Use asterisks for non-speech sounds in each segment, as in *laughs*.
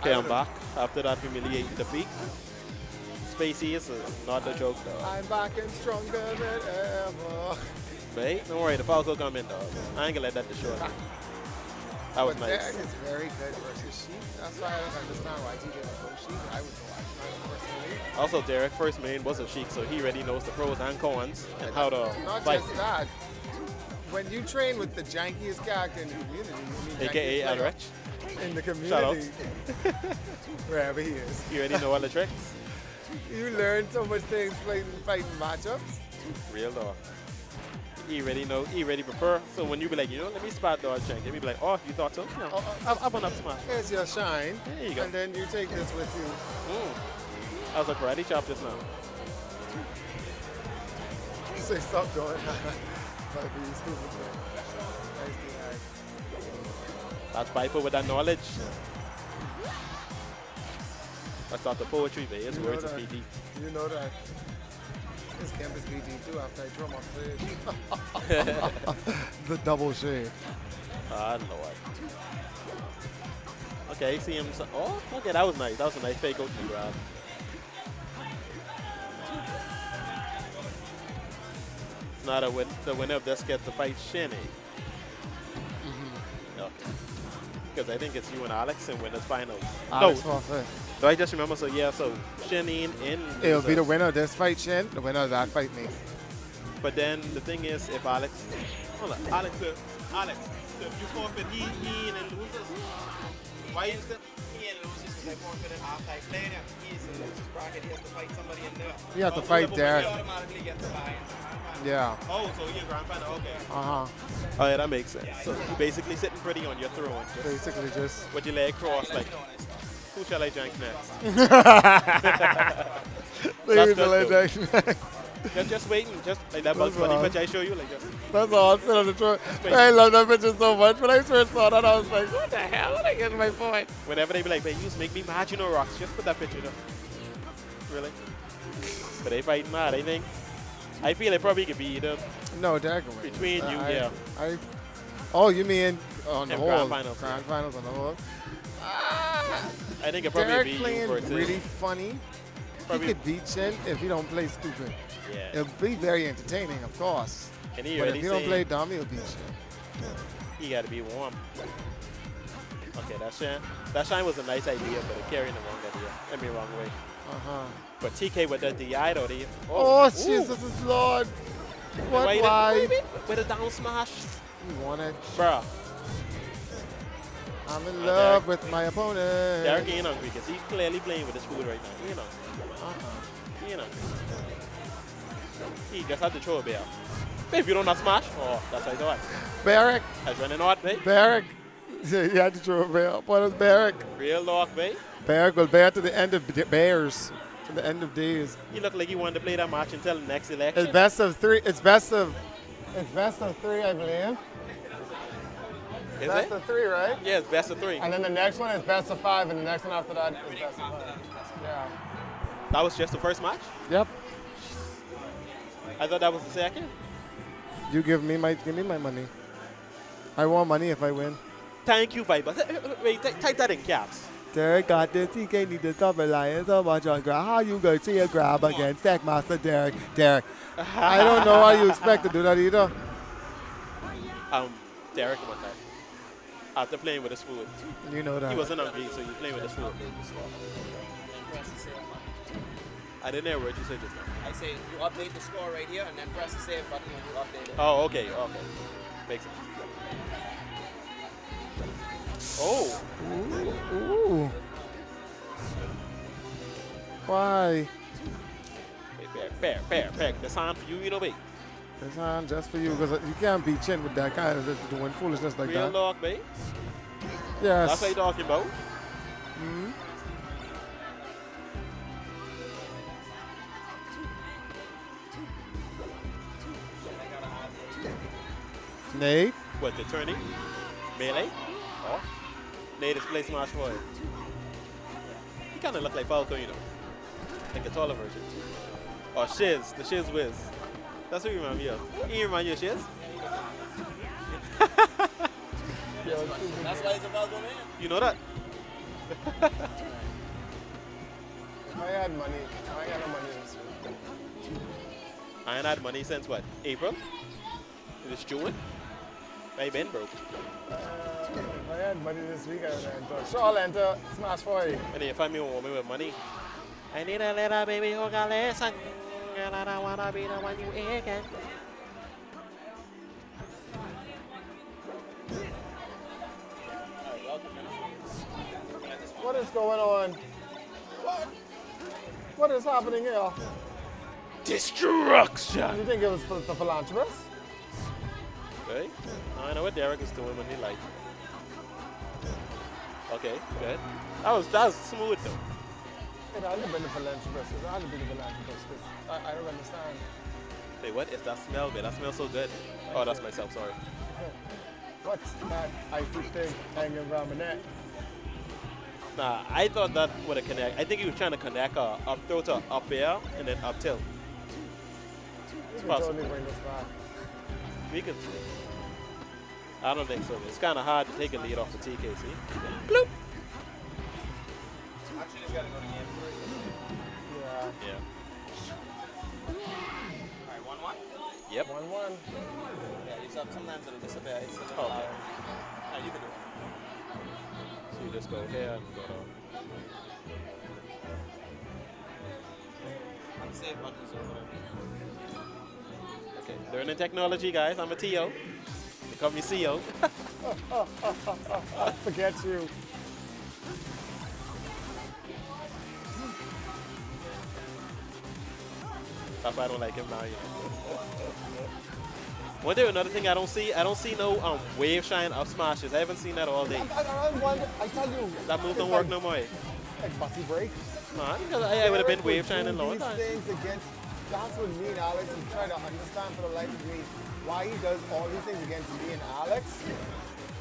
Okay, I'm back after that humiliating defeat. Spacey is uh, not a joke, though. I'm back and stronger than ever. But don't worry, the Falco come in, dog. I ain't gonna let that destroy me. That was but nice. Derek is very good versus Sheik. That's why I don't understand why TJ would go Sheik. I would go personally. Also, Derek, first main was a Sheik, so he already knows the pros and cons and how to Not fight. just that. When you train with the jankiest character in the community, I mean, AKA Alrech. In the community, *laughs* wherever he is, You already know all the tricks. *laughs* you learn so much things playing fighting matchups. Real dog. He already know, he already prepare. So when you be like, you know, let me spot dodge check, he be like, oh, you thought so? No, Oh, oh. I've, I've up smash. Here's your shine, There you go. and then you take this with you. Mm. I was a karate chop just now. *laughs* Say stop doing that. But you stupid. Nice. That's Viper with that knowledge. That's not the poetry, but it's words of that. PD. You know that. This campus BG too after I throw my shade. *laughs* the double shade. Ah, Lord. Okay, see him. So oh, okay, that was nice. That was a nice fake out to grab. It's not a win. The winner of this gets to fight Shinny. Because I think it's you and Alex in winners finals. Alex no, do I just remember? So yeah, so Shinny in. in It'll be the winner of this fight, Shin. The winner of that fight, me. But then the thing is, if Alex, hold on, Alex, uh, Alex, so if you forfeit, he, he and loses. Why is that? He ain't loses because I forfeited after I played him. He's in the losers bracket. He has to fight somebody in there. You have to fight whoever Derek. He automatically gets a buy into grand final. Yeah. Oh, so you're grand final, okay. Uh huh. Oh yeah, that makes sense. So you're basically sitting pretty on your throne, just Basically, just. with your leg crossed, like, who shall I jank next? Leave good, the though. legend. Just, just waiting, just like that Bugs Bunny picture I show you, like just. That's on the throne. I love that picture so much. When I first saw that, I was like, what the hell? What I get my point? Whenever they be like, "Babe, you just make me mad, you know, rocks." Just put that picture there. Really? But they fight mad. I think. I feel it probably could be either No, win. Between you, I, yeah. I, oh, you mean on the whole? grand finals, Grand yeah. finals on the whole. I think it ah, probably Derek be you playing versus. really funny. Probably- He could beat Shin if he don't play stupid. Yeah. It'll be very entertaining, of course. And he But if you don't play dumb, he'll beat Shin. he got to be warm. Okay, that shine. That shine was a nice idea, but it carried the wrong idea. I mean, wrong way. Uh-huh. But TK with the DI though, they, Oh, ooh. Jesus is Lord. What? why Why? With a down smash, You want it? bruh. I'm in Uh, love with my opponent. Derek ain't hungry because he's clearly playing with his food right now. You know, Uh-uh. you know. He just had to throw a bear. If you don't not smash, oh, that's how you do it. Barrack. That's running out, babe. Barrack. *laughs* Yeah, you had to throw a bear. What is Barrack? Real lock, babe. Barrack will bear to the end of Bears. To the end of days. He looked like he wanted to play that match until the next election. It's best of three. It's best of. It's best of three, I believe. Is best it? of three, right? Yeah, it's best of three. And then the next one is best of five, and the next one after that is best of five. Yeah. That was just the first match? Yep. I thought that was the second. You give me my give me my money. I want money if I win. Thank you, Viper. Wait, ty- type that in caps. Derek got this. TK need to stop relying so much on grab. How you gonna see a grab against Stackmaster Derek? Derek. *laughs* I don't know how you expect to do that either. Um, Derek was that. After playing with his food. You know that. He wasn't hungry, so he playing with his food. I didn't hear what you said just now. I say you update the score right here and then press the save button when you update it. Oh, okay, okay. Makes sense. Oh, Ooh. Why? wait, bear, bear, bear, bear. The sound for you, you know, babe. It's on just for you because you can't beat Shin with that kind of just doing foolishness like Real that. dog, babe. Yes. That's what you talking about. Mhm. Nate. What, the turning? Melee? Oh. Nate is play smash it. He kind of look like Falco, you know. Like a taller version. Or Shiz, the Shiz Wiz. That's what he remind me of. He remind you of Shiz? That's why he's a Velcro man. You know that? I had money, I ain't got no money this week. I ain't had money since what? April? It's June? I been broke. Uh, if I had money this week, I would enter. Sure, I'll enter Smash 4. And then you find me a woman with money. I need a little baby who got listen. Girl, I don't wanna be the one you again. What is going on? What? What is happening here? Destruction! You think it was for the philanthropist? Okay. I know what Derek is doing when he like. Okay, good. That was that was smooth though. It hasn't been the philanthropist. It hasn't been the philanthropist. I, I don't understand. Wait, what is that smell, man? That smells so good. Oh, that's myself. Sorry. What's that icy thing hanging around my neck? Nah, I thought that would have connect. I think he was trying to connect uh, up throw to up air and then up tilt. Can possible. totally bring this back. We could. I don't think so. It's kind of hard to take a lead off the TKC. Bloop. Actually, just gotta go to game three. Yeah. Yeah. Alright, 1 1. Yep. 1 1. Yeah, you said sometimes it'll disappear. It's such a Okay. loud. Yeah, you can do it. So you just go here and go down. And save buttons over there. Okay. Learning technology, guys. I'm a TO. They call me CO. Forget you. That's why I don't like him now. You. One thing, another thing I don't see, I don't see no um wave shine up smashes. I haven't seen that all day. I, I, I, I tell you. That move don't work like, no more. Like bussy break. Because I, I would have been wave shining long time. things against, that's what me and Alex is trying to understand for the life of me. Why he does all these things against me and Alex,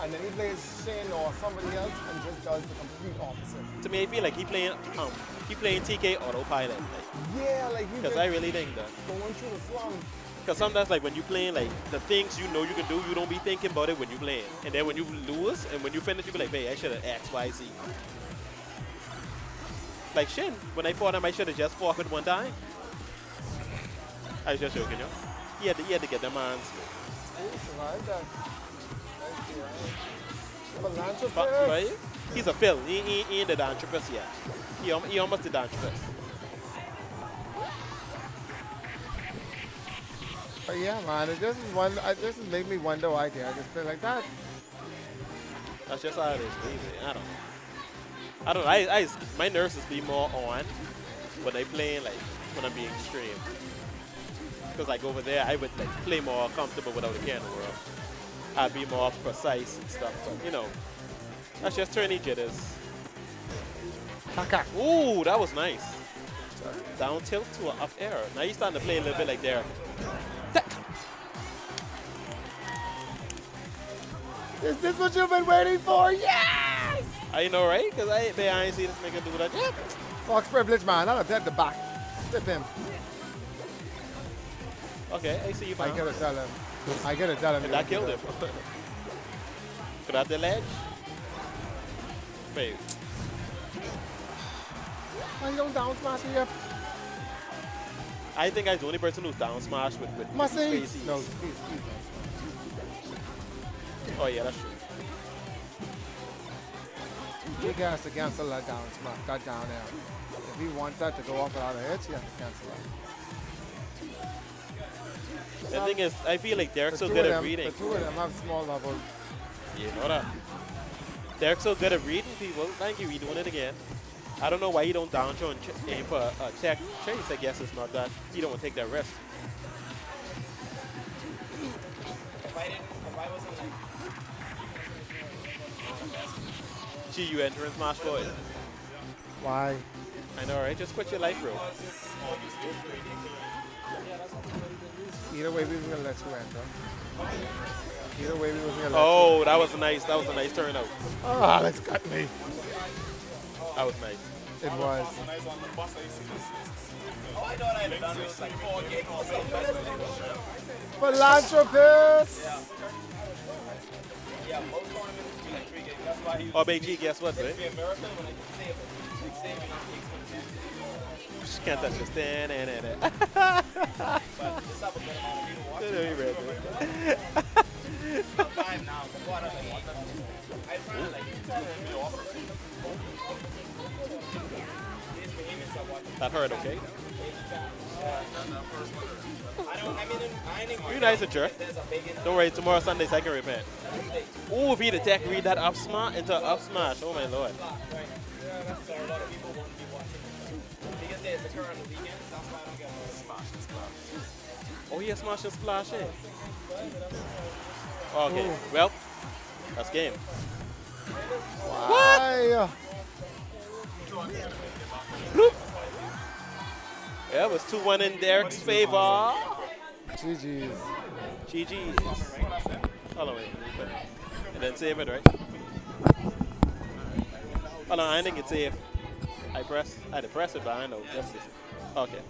and then he plays Shane or somebody else and just does the complete opposite. To me, I feel like he playing um he playing TK autopilot. Like, Yeah, like he's Because I really think that. going through the slum. Because sometimes, like when you playing, like the things you know you can do, you don't be thinking about it when you playing. And then when you lose and when you finish, you be like, "Hey, I should have X, Y, Z." Like Shin, when I fought him, I should have just fought with one time. I was just joking, yo. He had to, he had to get the man's. He survived that. Thank you, right? Fuck, right? He's a Phil. He, he, he ain't the Dantripus yet. He, he almost the Dantripus. But oh, yeah, man, it just is one. It just make me wonder why they are just play like that. That's just how it is. Baby. I don't know. I don't know. I, I, my nerves is be more on when I playing, like, when I'm being extreme. Because, like, over there, I would, like, play more comfortable without a care in the world. I'd be more precise and stuff. But, you know, that's just tourney jitters. Kaka. Ooh, that was nice. Down tilt to an up air. Now you're starting to play a little bit like Derek. Is this what you've been waiting for? Yes! I know, right? Because I, man, I ain't see this nigga do that yet. Fox privilege, man. I'll take the back. Tip him. Okay, I see you, I gotta tell him. I gotta tell him. And that killed him. Grab the ledge. Wait, Why you don't down smash here? I think I'm the only person who's down smash with, with Must with he? Spaceys. No, he's, he's Oh, yeah, that's true. He has to cancel that down smash, that down air. If he wants that to go off without a hit, he has to cancel that. Thing is, I feel like Derek's so good at reading. The two of them have small levels. You know that. Derek's so good at reading people. Thank you, we doing it again. I don't know why you don't down throw and aim for a, a tech chase. I guess it's not that. You don't want to take that risk. If I didn't, if I wasn't like, Gee, you entering Smash Boy. Why? I know, right? Just quit your life, bro. Either way, we was gonna let you enter. Either way, we was gonna let Oh, that was a nice. That was a nice turnout. you. Oh, Alex got me. That was nice. It was. oh, I thought I had done this like four games or something. Philanthropist! Yeah, most tournaments would be like three every game. That's why he Oh, Big G, guess what, It'd right? be a miracle when I can save it. Like saving on the X-Men. She can't touch this. *laughs* But just have a good amount of people watching. I'm five now. But what other league? I try to like be off. These Bahamians are watching. That hurt, okay? I don't. I mean. You jerk. There's a in Don't worry, tomorrow Sunday I can repent. Ooh, if he'd attack, read that up smart into up smash. Oh my lord. Splash. Oh yeah, smash and splash? Okay, well, that's game. Why? Yeah, it was 2-1 in Derek's favor. GG's. GG's. Hold on, wait. And then save it, right? Oh, Hold on, I think it's safe. I press, I had to press it, but I know. Just this. Okay.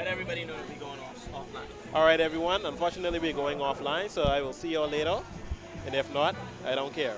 Let everybody know that we're going off offline. All right, everyone. Unfortunately, we're going offline, so I will see you all later. And if not, I don't care.